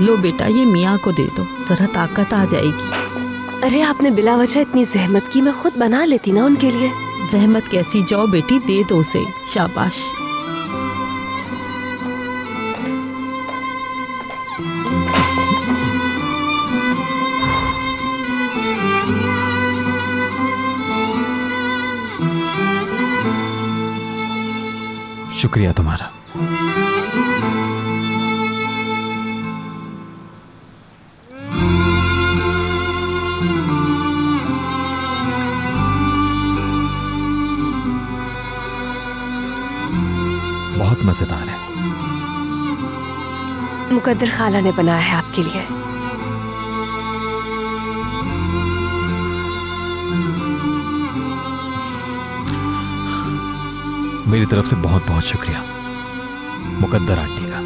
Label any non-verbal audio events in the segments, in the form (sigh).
लो बेटा ये मियाँ को दे दो। जरा ताकत आ जाएगी। अरे आपने बिला वजह इतनी जहमत की मैं खुद बना लेती ना उनके लिए। जहमत कैसी? जाओ बेटी दे दो उसे। शाबाश। शुक्रिया तुम्हारा। बहुत मज़ेदार है। मुकद्दर खाला ने बनाया है आपके लिए। मेरी तरफ़ से बहुत बहुत शुक्रिया। मुकद्दर आंटी का।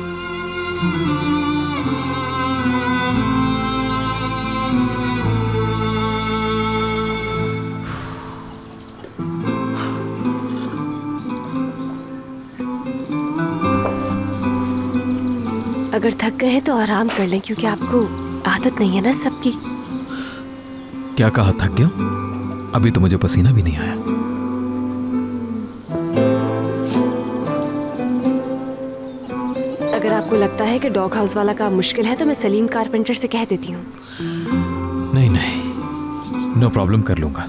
अगर थक गए हैं तो आराम कर लें क्योंकि आपको आदत नहीं है ना सबकी। क्या कहा थक गया अभी तो मुझे पसीना भी नहीं आया। अगर आपको लगता है कि डॉग हाउस वाला काम मुश्किल है तो मैं सलीम कारपेंटर से कह देती हूँ। नहीं नहीं। नो प्रॉब्लम कर लूँगा।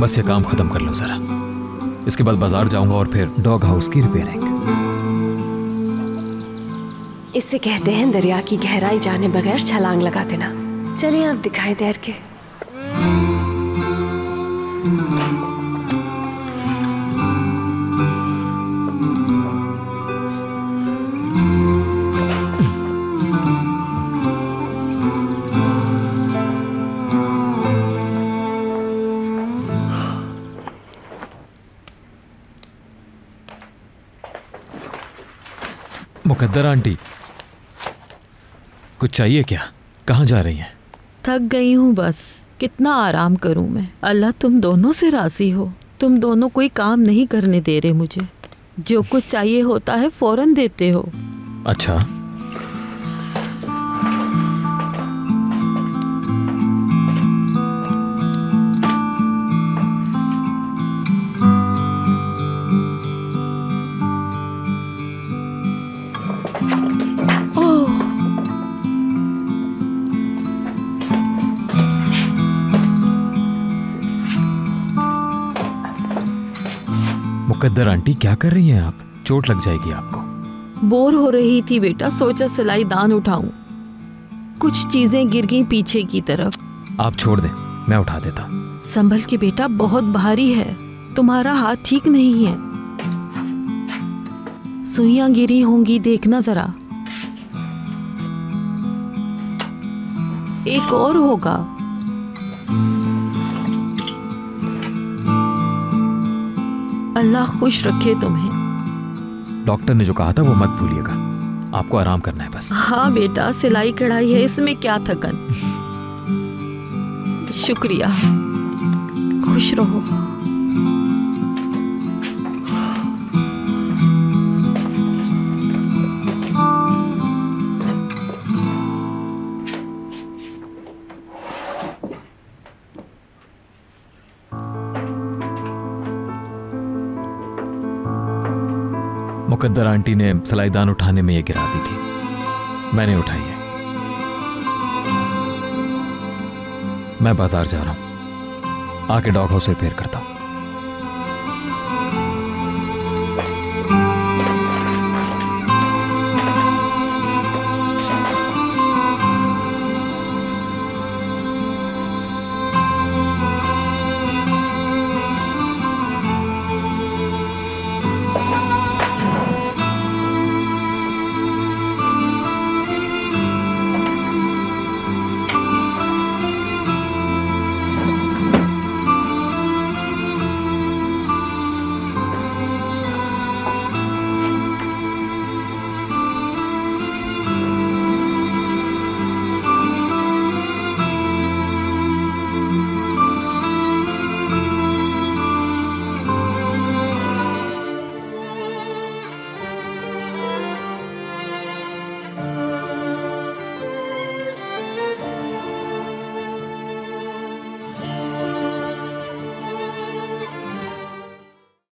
बस ये काम खत्म कर लो जरा। इसके बाद बाज़ार जाऊँगा और फिर डॉग हाउस की रिपेयरिंग। इससे कहते हैं दरिया की गहराई जाने बगैर छलांग लगा देना। चलिए आप दिखाए तैर के। मुकद्दर आंटी कुछ चाहिए क्या? कहाँ जा रही हैं? थक गई हूँ बस। कितना आराम करूँ मैं? अल्लाह तुम दोनों से राज़ी हो। तुम दोनों कोई काम नहीं करने दे रहे मुझे। जो कुछ चाहिए होता है फ़ौरन देते हो। अच्छा। मुकद्दर आंटी क्या कर रही हैं आप? चोट लग जाएगी आपको। बोर हो रही थी बेटा सोचा सिलाई दान उठाऊं। कुछ चीज़ें गिर गई पीछे की तरफ़। आप छोड़ दें मैं उठा देता। संभल के बेटा बहुत भारी है। तुम्हारा हाथ ठीक नहीं है। सुइयाँ गिरी होंगी देखना जरा। एक और होगा। अल्लाह खुश रखे तुम्हें। डॉक्टर ने जो कहा था वो मत भूलिएगा। आपको आराम करना है बस। हाँ बेटा सिलाई कढ़ाई है इसमें क्या थकन? (laughs) शुक्रिया। खुश रहो। मुकद्दर आंटी ने सलाईदान उठाने में ये गिरा दी थी। मैंने उठाई है। मैं बाज़ार जा रहा हूँ। आके डॉग हाउस रिपेयर करता हूँ।